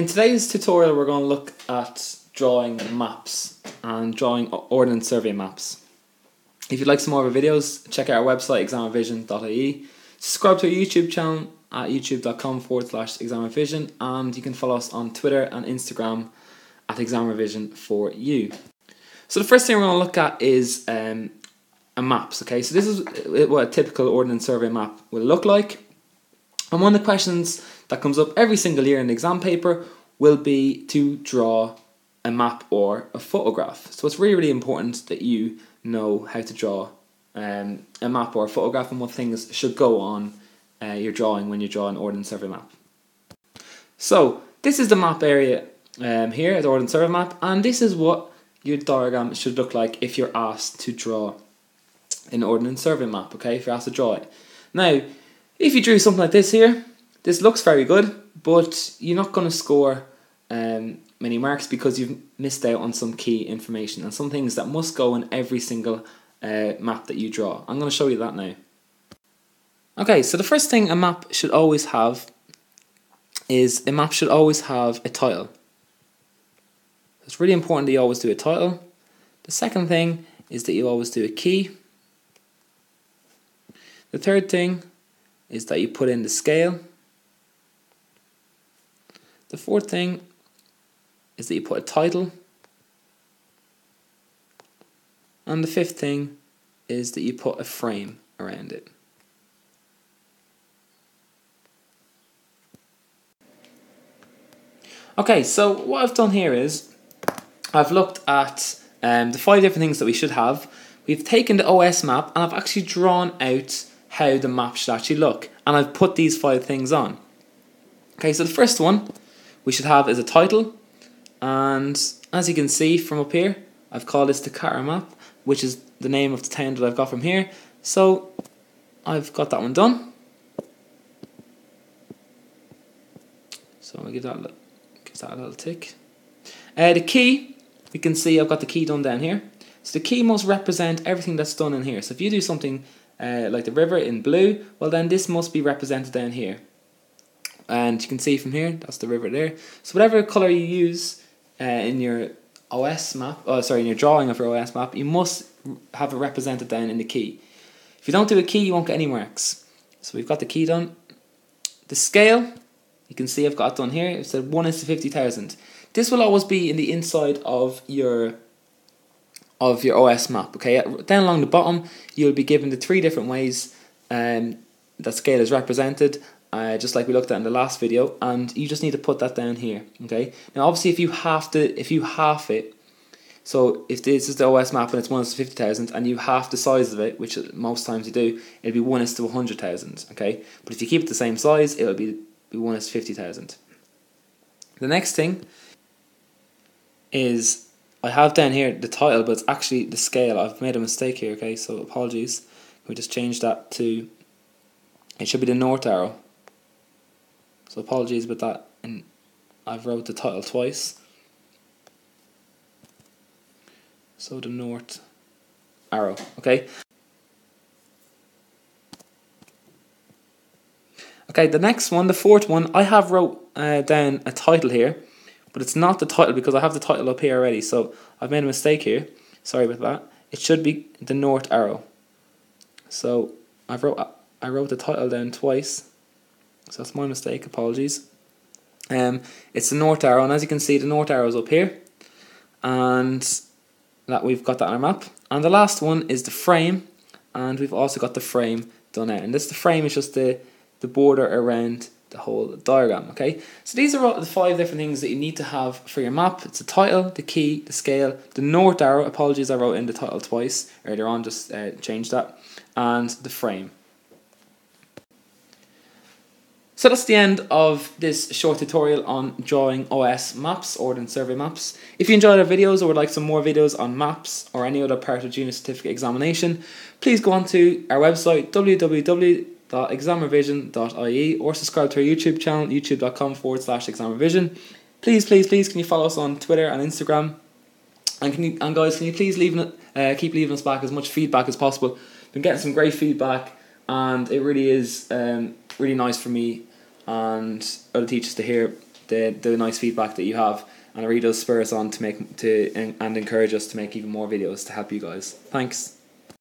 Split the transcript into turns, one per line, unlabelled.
In today's tutorial we're going to look at drawing maps and drawing ordnance survey maps. If you'd like some more of our videos, check out our website examrevision.ie. Subscribe to our YouTube channel at youtube.com forward slash examrevision and you can follow us on Twitter and Instagram at examrevision for you. So the first thing we're going to look at is um, a maps. Okay, so this is what a typical ordnance survey map will look like. And one of the questions that comes up every single year in the exam paper will be to draw a map or a photograph. So it's really, really important that you know how to draw um, a map or a photograph and what things should go on uh, your drawing when you draw an ordnance survey map. So this is the map area um, here, the ordnance survey map, and this is what your diagram should look like if you're asked to draw an ordnance survey map, okay, if you're asked to draw it. Now, if you drew something like this here, this looks very good, but you're not going to score um, many marks because you've missed out on some key information and some things that must go in every single uh, map that you draw. I'm going to show you that now. Okay, so the first thing a map should always have is a map should always have a title. It's really important that you always do a title. The second thing is that you always do a key. The third thing is that you put in the scale. The fourth thing is that you put a title. And the fifth thing is that you put a frame around it. Okay, so what I've done here is I've looked at um, the five different things that we should have. We've taken the OS map and I've actually drawn out how the map should actually look. And I've put these five things on. Okay, so the first one we should have is a title. And as you can see from up here, I've called this the Carter map, which is the name of the town that I've got from here. So I've got that one done. So I'll give that, give that a little tick. Uh, the key, we can see I've got the key done down here. So the key must represent everything that's done in here. So if you do something uh, like the river in blue, well then this must be represented down here. And you can see from here, that's the river there. So whatever colour you use uh, in your OS map, oh sorry, in your drawing of your OS map, you must have it represented down in the key. If you don't do a key, you won't get any marks. So we've got the key done. The scale, you can see I've got it done here. It said 1 is to 50,000. This will always be in the inside of your of your OS map. Okay, down along the bottom, you'll be given the three different ways um, that scale is represented, uh, just like we looked at in the last video, and you just need to put that down here. Okay, now obviously if you have to, if you half it, so if this is the OS map and it's one to fifty thousand, and you half the size of it, which most times you do, it'll be one is to hundred thousand. Okay, but if you keep it the same size, it'll be be one is fifty thousand. The next thing is I have down here the title, but it's actually the scale. I've made a mistake here, okay, so apologies. We just change that to, it should be the north arrow. So apologies about that, and I've wrote the title twice. So the north arrow, okay. Okay, the next one, the fourth one, I have wrote uh, down a title here but it's not the title because I have the title up here already. So I've made a mistake here. Sorry about that. It should be the north arrow. So I wrote I wrote the title down twice. So that's my mistake. Apologies. Um, it's the north arrow, and as you can see, the north arrow is up here, and that we've got that on our map. And the last one is the frame, and we've also got the frame done out. And this the frame is just the the border around the whole diagram, okay? So these are all the five different things that you need to have for your map. It's the title, the key, the scale, the north arrow, apologies I wrote in the title twice earlier on, just uh, changed that, and the frame. So that's the end of this short tutorial on drawing OS maps, Ordnance Survey maps. If you enjoyed our videos or would like some more videos on maps or any other part of Junior Certificate examination, please go on to our website www examrevision.ie or subscribe to our YouTube channel, youtube.com forward slash examrevision. Please, please, please, can you follow us on Twitter and Instagram? And can you, and guys, can you please leave uh, keep leaving us back as much feedback as possible? Been getting some great feedback, and it really is um, really nice for me and other teachers to hear the the nice feedback that you have, and it really does spur us on to make to and, and encourage us to make even more videos to help you guys. Thanks.